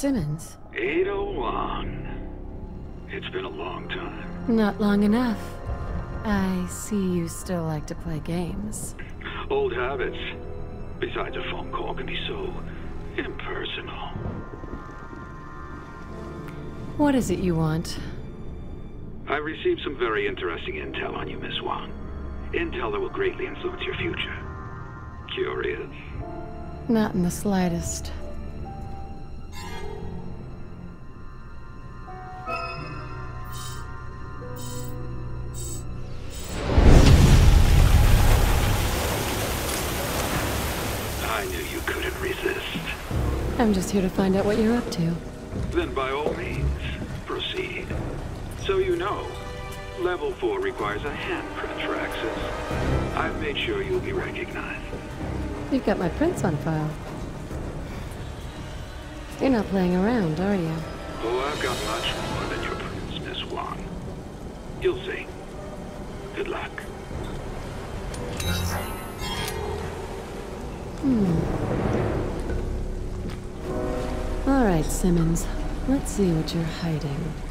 Simmons. Ada Wong. Oh it's been a long time. Not long enough. I see you still like to play games. Old habits. Besides, a phone call can be so impersonal. What is it you want? I received some very interesting intel on you, Miss Wong. Intel that will greatly influence your future. Curious? Not in the slightest. I'm just here to find out what you're up to. Then by all means, proceed. So you know, level 4 requires a handprint for access. I've made sure you'll be recognized. You've got my prints on file. You're not playing around, are you? Oh, I've got much more than your prints, Miss Wong. You'll see. Good luck. Right, Simmons. Let's see what you're hiding.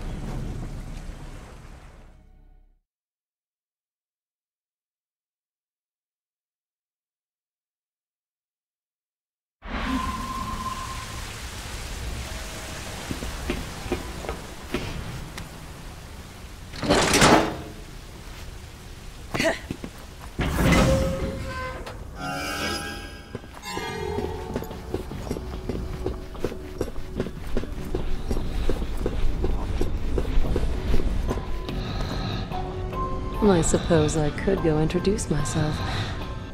I suppose I could go introduce myself,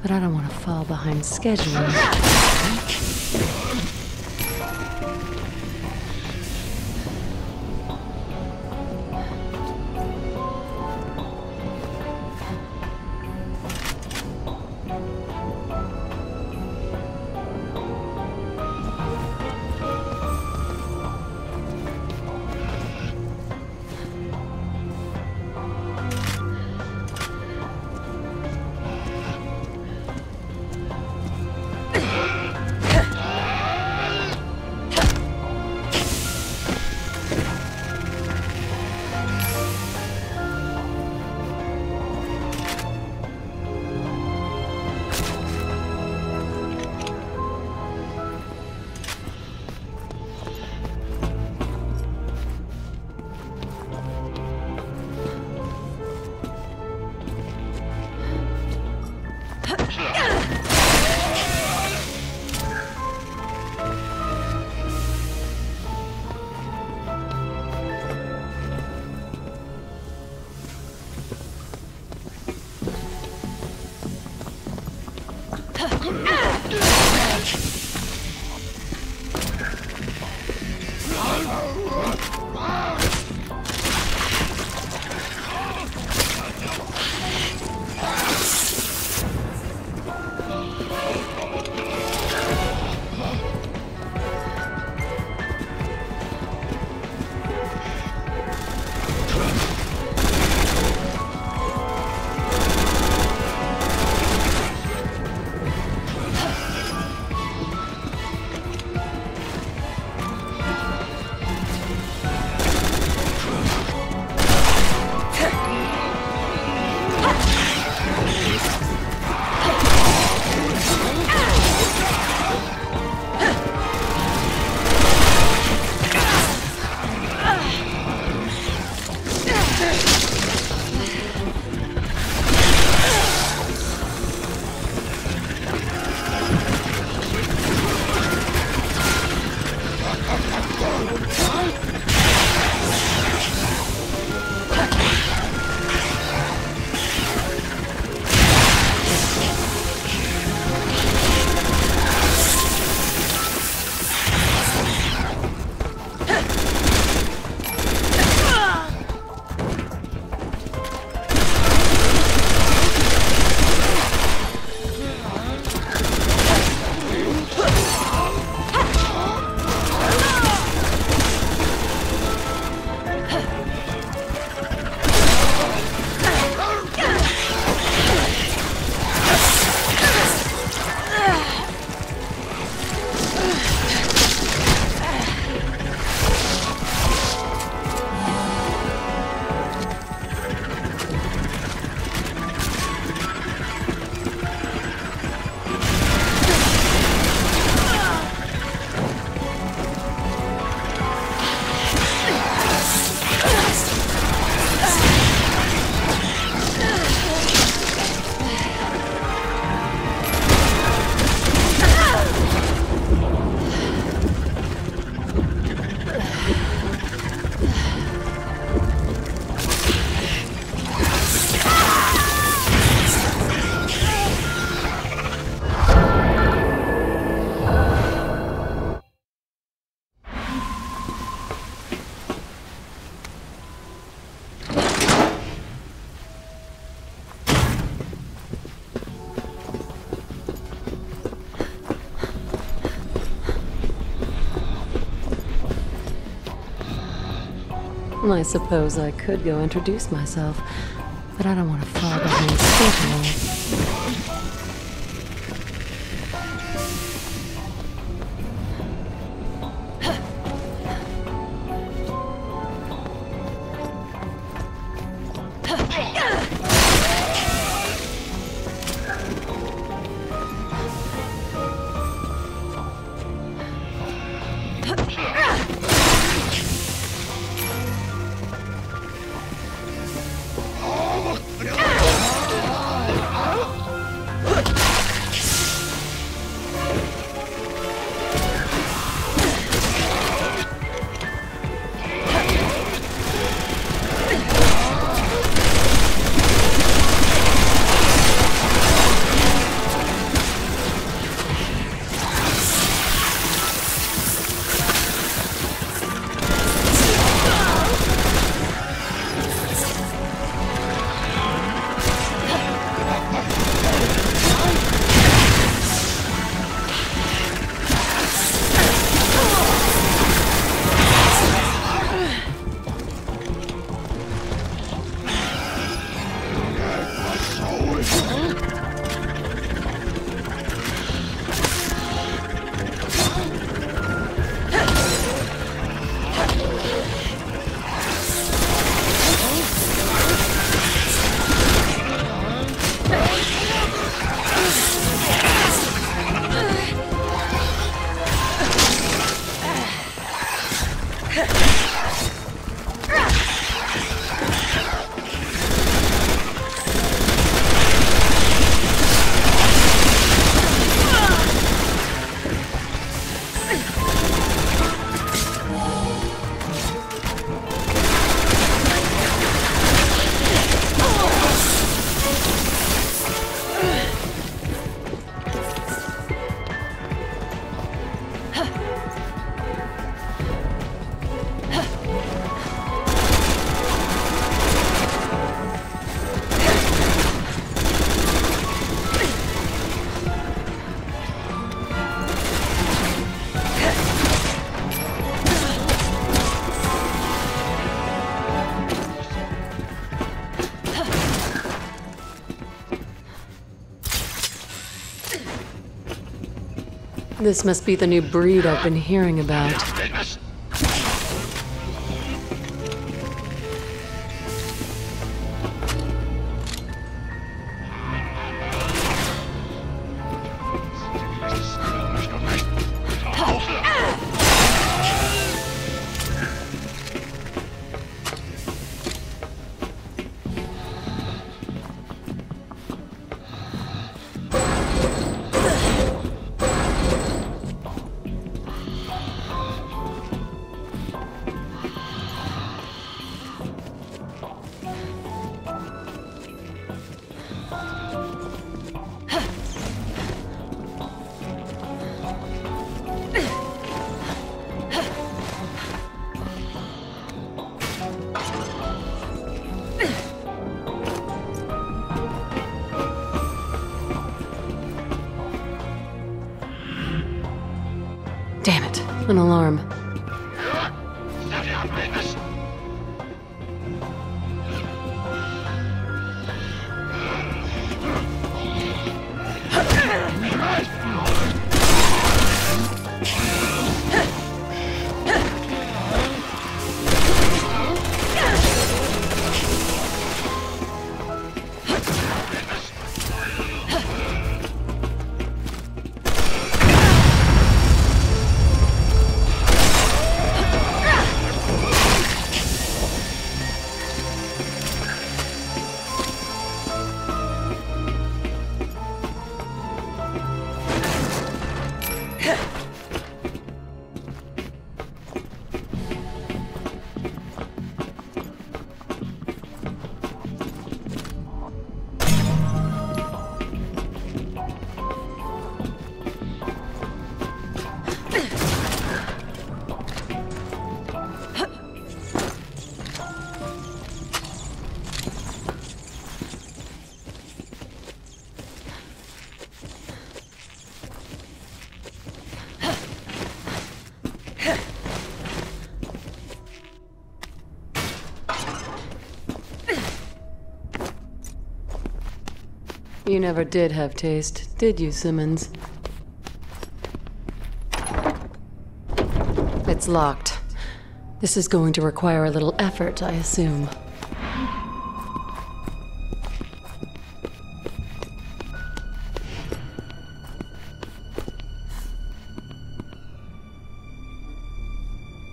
but I don't want to fall behind scheduling. I suppose I could go introduce myself, but I don't want to fall behind schedule. This must be the new breed I've been hearing about. You never did have taste, did you, Simmons? It's locked. This is going to require a little effort, I assume.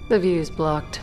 The view's blocked.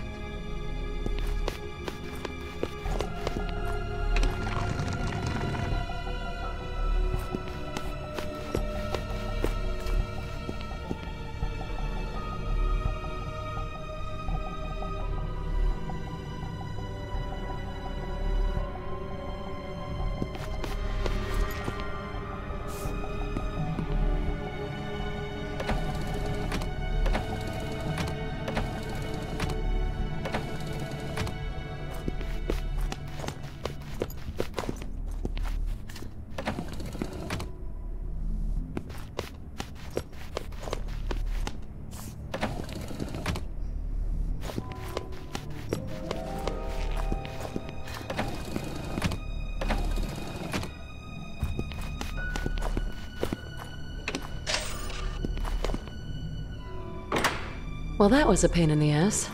Well, that was a pain in the ass.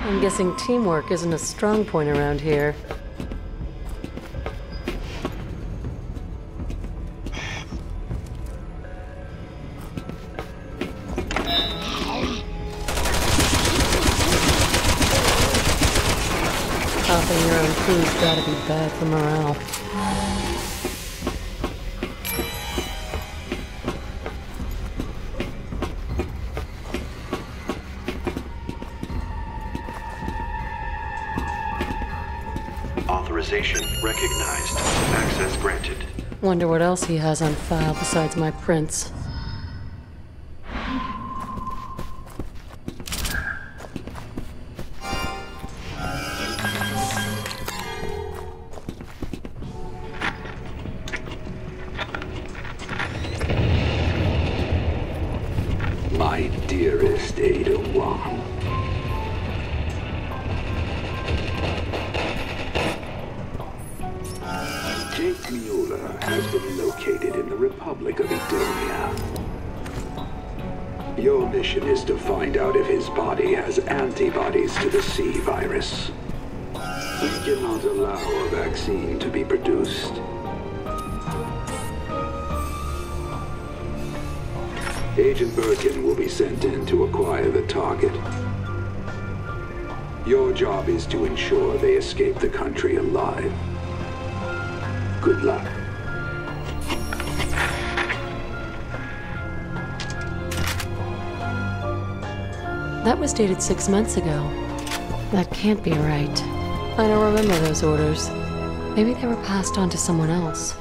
I'm guessing teamwork isn't a strong point around here. Popping your own food's gotta be bad for morale. Authorization recognized. Access granted. Wonder what else he has on file besides my prints. Agent Birkin will be sent in to acquire the target. Your job is to ensure they escape the country alive. Good luck. That was dated six months ago. That can't be right. I don't remember those orders. Maybe they were passed on to someone else.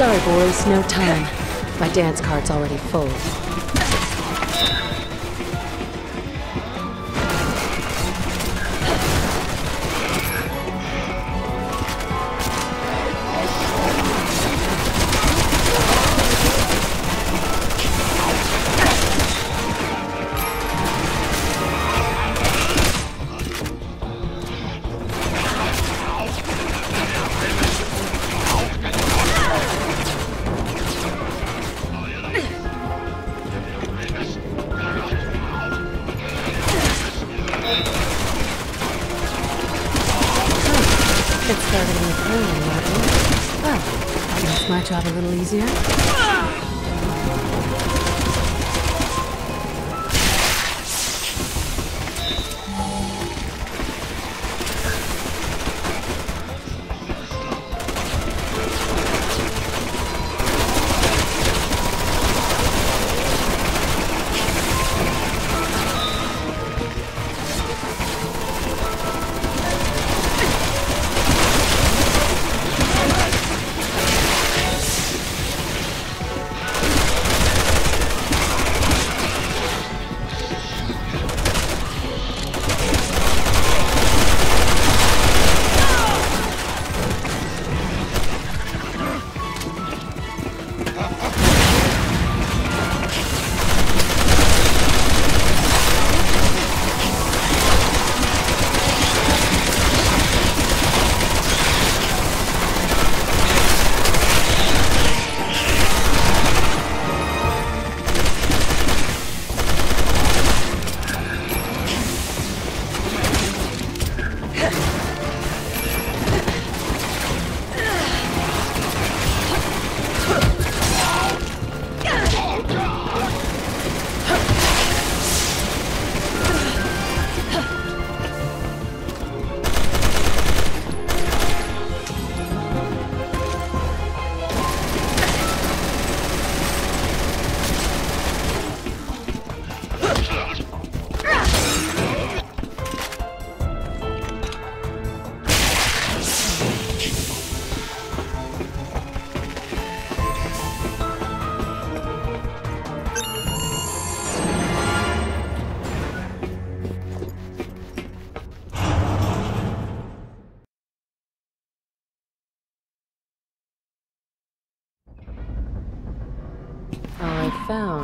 Sorry, boys, no time. My dance card's already full. Easier.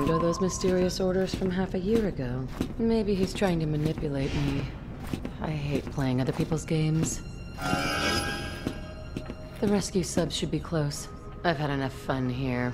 Are those mysterious orders from half a year ago. Maybe he's trying to manipulate me. I hate playing other people's games. The rescue subs should be close. I've had enough fun here.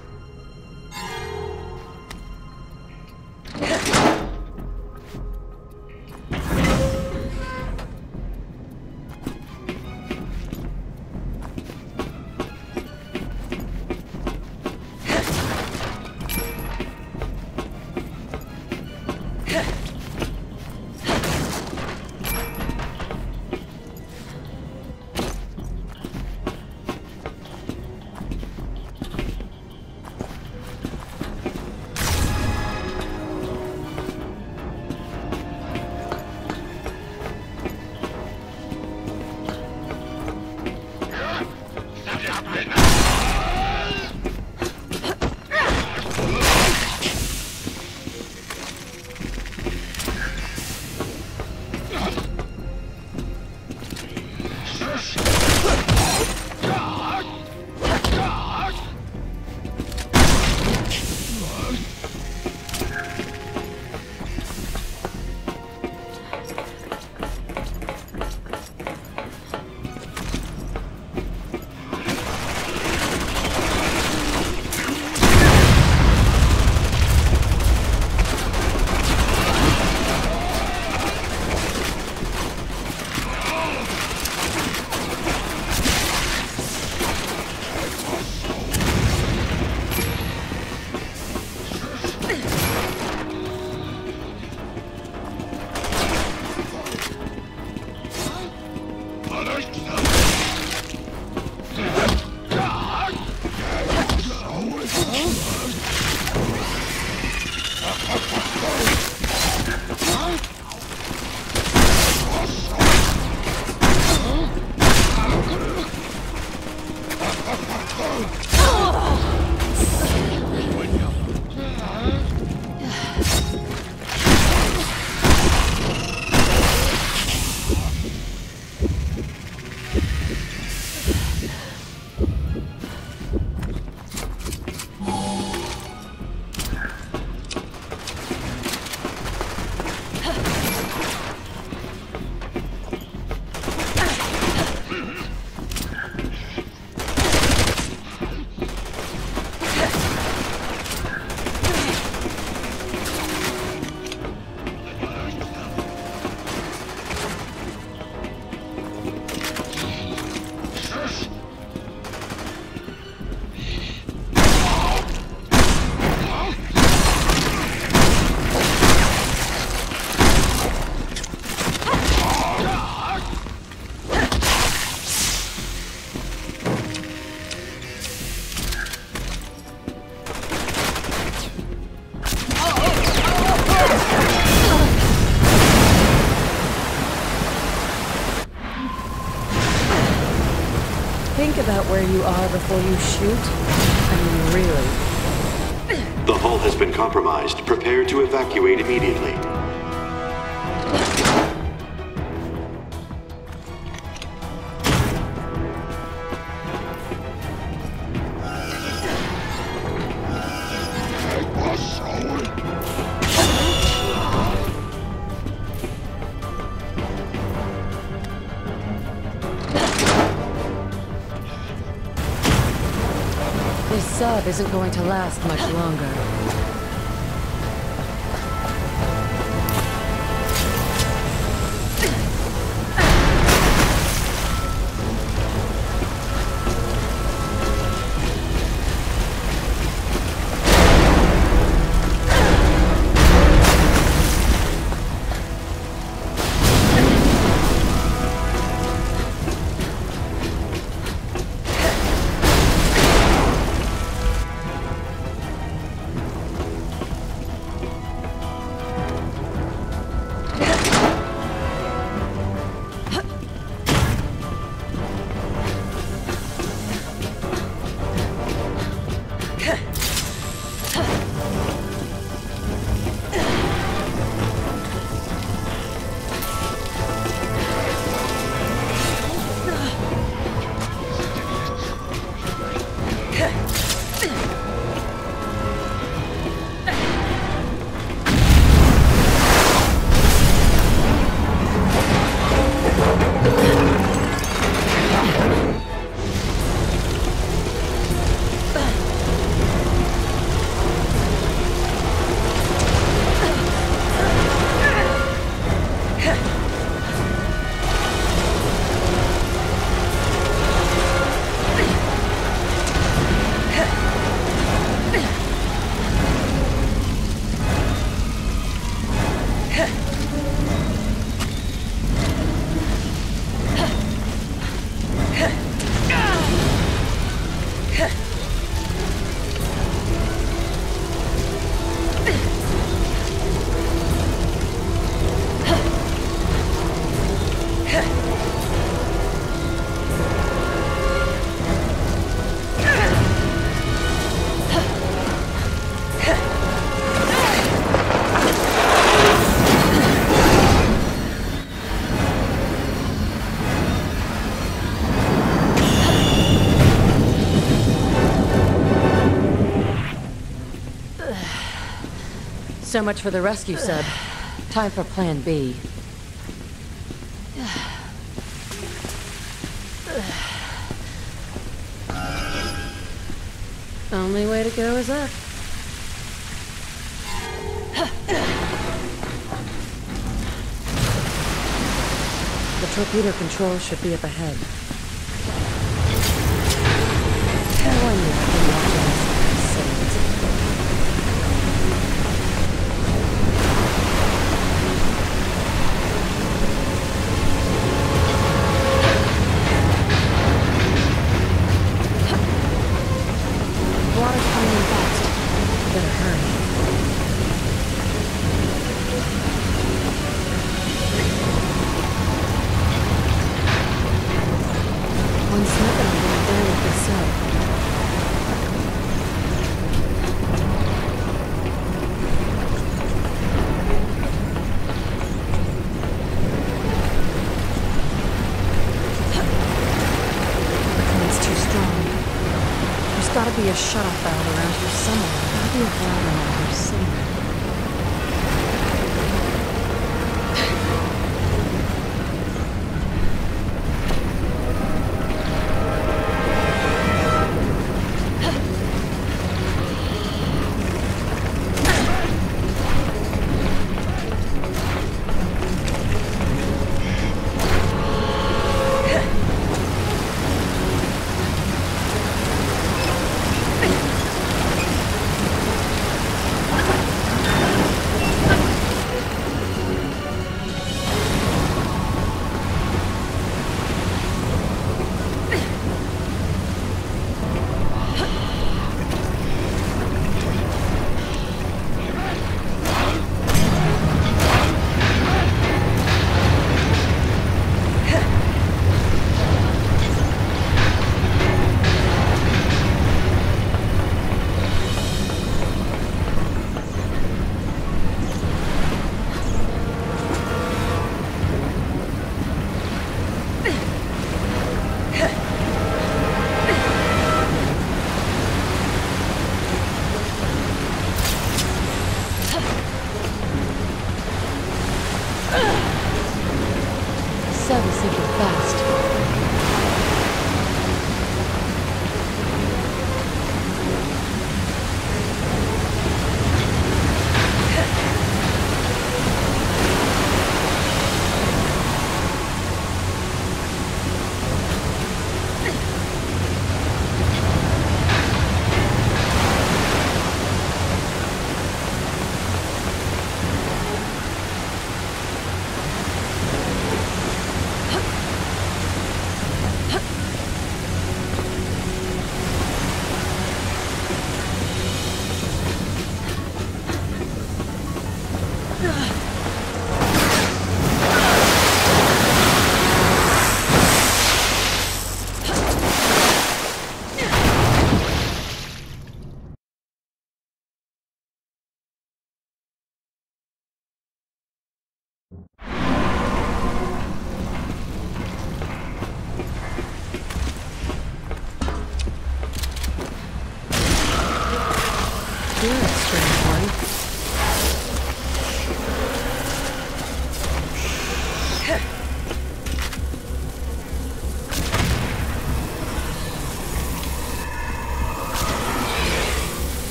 Where you are before you shoot? I mean, really. The hull has been compromised. Prepare to evacuate immediately. Isn't going to last much longer. So much for the rescue sub. Time for plan B. Only way to go is up. The torpedo control should be up ahead.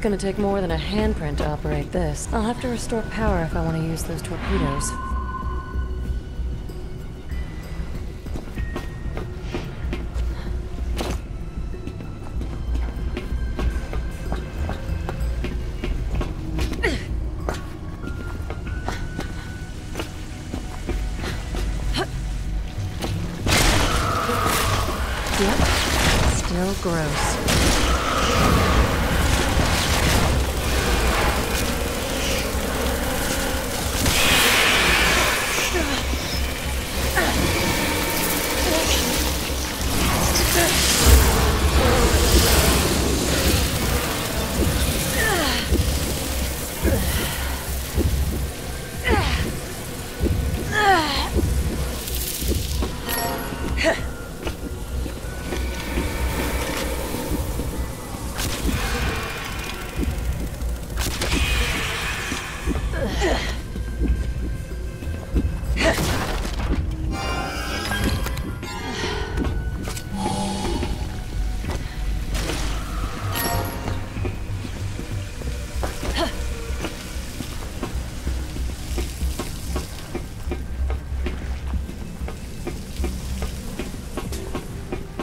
Gonna take more than a handprint to operate this. I'll have to restore power if I want to use those torpedoes.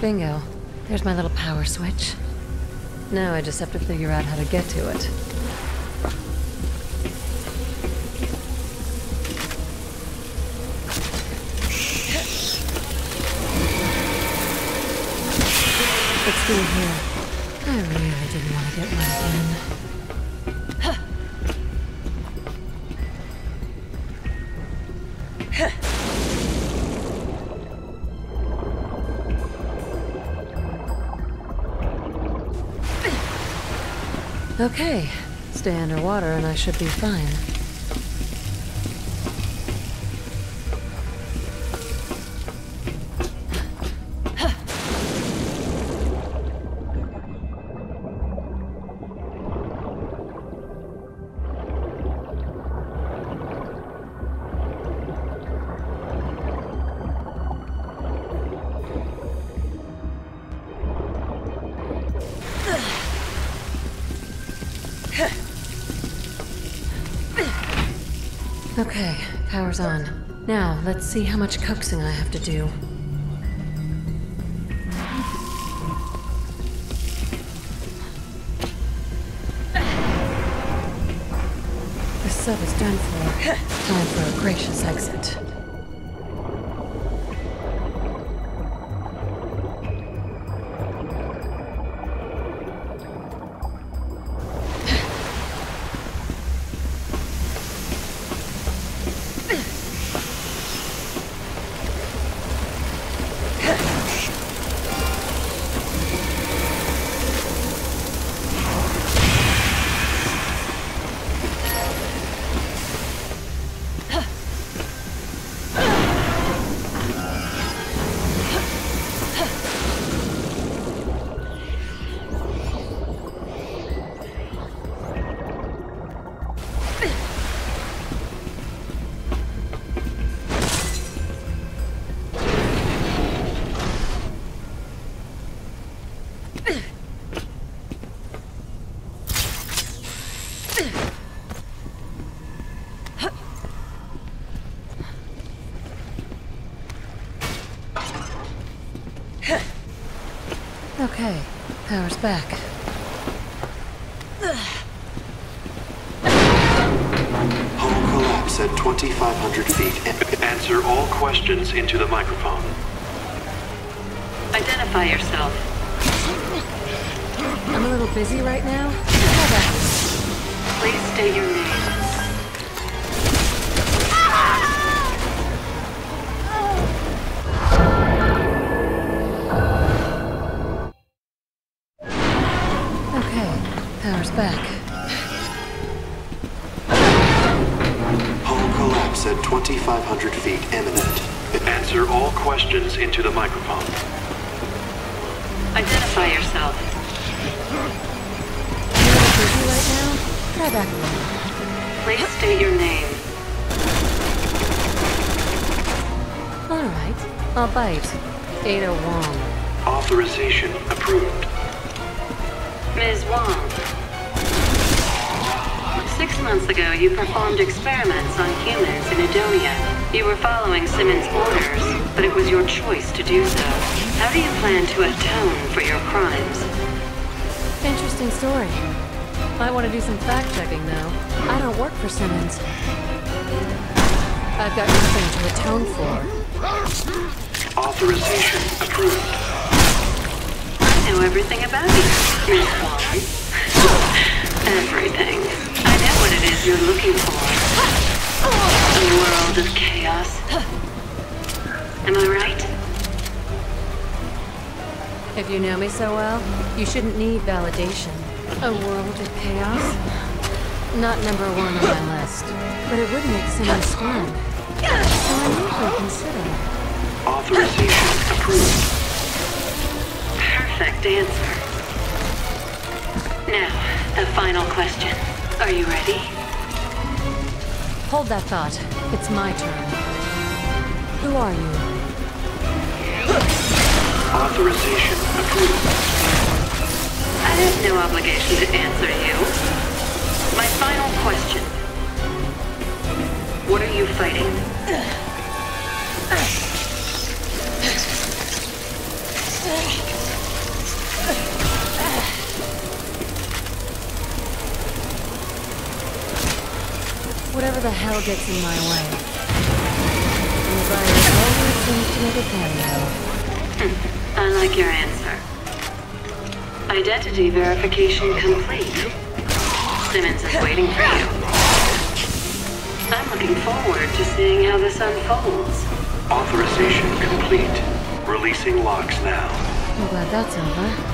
Bingo. There's my little power switch. Now I just have to figure out how to get to it. What's through here? I really didn't want to get wet again. Okay, stay underwater and I should be fine. Okay, power's on. Now, let's see how much coaxing I have to do. The sub is done for. Time for a gracious exit. Okay, power's back. Hull collapse at 2,500 feet. Answer all questions into the microphone. Identify yourself. I'm a little busy right now. Please state your name. Questions into the microphone. Identify yourself. You're a busy right now? Try back a little. Please state your name. Alright, I'll bite. Ada Wong. Authorization approved. Ms. Wong. Six months ago, you performed experiments on humans in Edonia. You were following Simmons' orders, but it was your choice to do so. How do you plan to atone for your crimes? Interesting story. I want to do some fact-checking, though. I don't work for Simmons. I've got nothing to atone for. Authorization approved. I know everything about you, Miss Wong. everything. I know what it is you're looking for. A world of chaos. Am I right? If you know me so well, you shouldn't need validation. A world of chaos? Not number one on my list. But it would make Simmons squirm. So I need to consider. Authorization approved. Perfect answer. Now, the final question. Are you ready? Hold that thought. It's my turn. Who are you? Authorization approved. I have no obligation to answer you. My final question. What are you fighting? Whatever the hell gets in my way. Cameo. I like your answer. Identity verification complete. Simmons is waiting for you. I'm looking forward to seeing how this unfolds. Authorization complete. Releasing locks now. I'm glad that's over.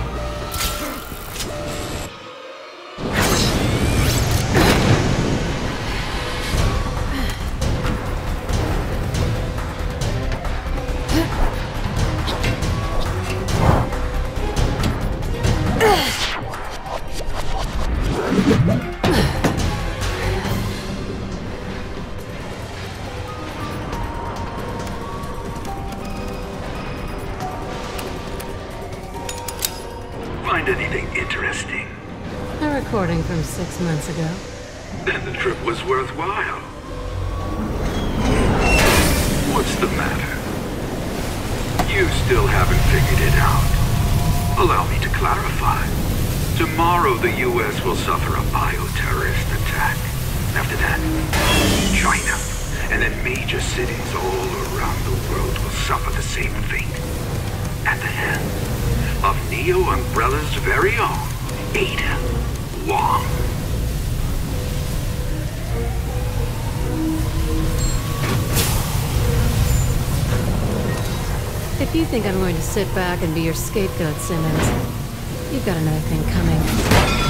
Six months ago. Then the trip was worthwhile. What's the matter? You still haven't figured it out. Allow me to clarify. Tomorrow the U.S. will suffer a bioterrorist attack. After that, China, and then major cities all around the world will suffer the same fate. At the hands of Neo Umbrella's very own Ada Wong. If you think I'm going to sit back and be your scapegoat, Simmons, you've got another thing coming.